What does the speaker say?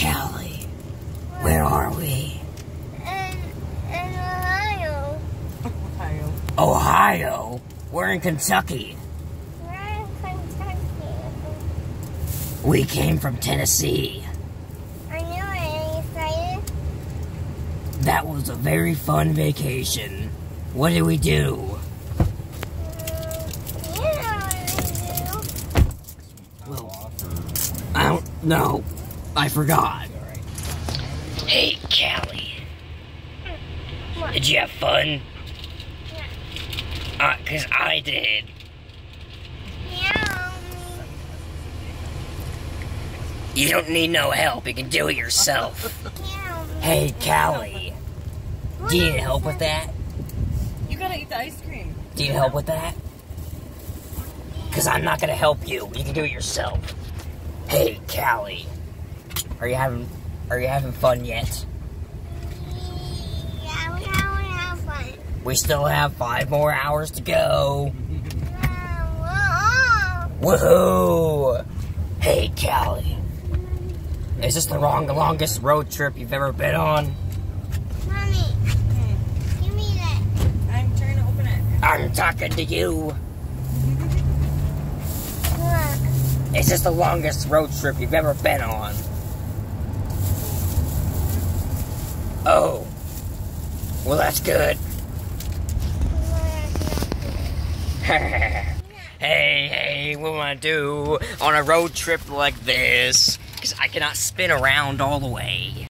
Callie, where are we? In, in Ohio. Ohio. Ohio. We're in Kentucky. We're in Kentucky. We came from Tennessee. Are you really excited? That was a very fun vacation. What did we do? Mm, you know what Well, I don't know. I forgot. Hey, Callie. Did you have fun? Uh, cause I did. Yeah. You don't need no help. You can do it yourself. Yeah. Hey, Callie. Do you need help with that? You gotta eat the ice cream. Do you help with that? Cause I'm not gonna help you. You can do it yourself. Hey, Callie. Are you having Are you having fun yet? Yeah, we have, we have fun. We still have five more hours to go. Yeah, Woohoo! Hey, Callie. Is this the wrong, longest road trip you've ever been on? whoa. Mommy, give me that. I'm trying to open it. I'm talking to you. Look. Is this the longest road trip you've ever been on? Oh. Well, that's good. hey, hey, what am I do on a road trip like this? Because I cannot spin around all the way.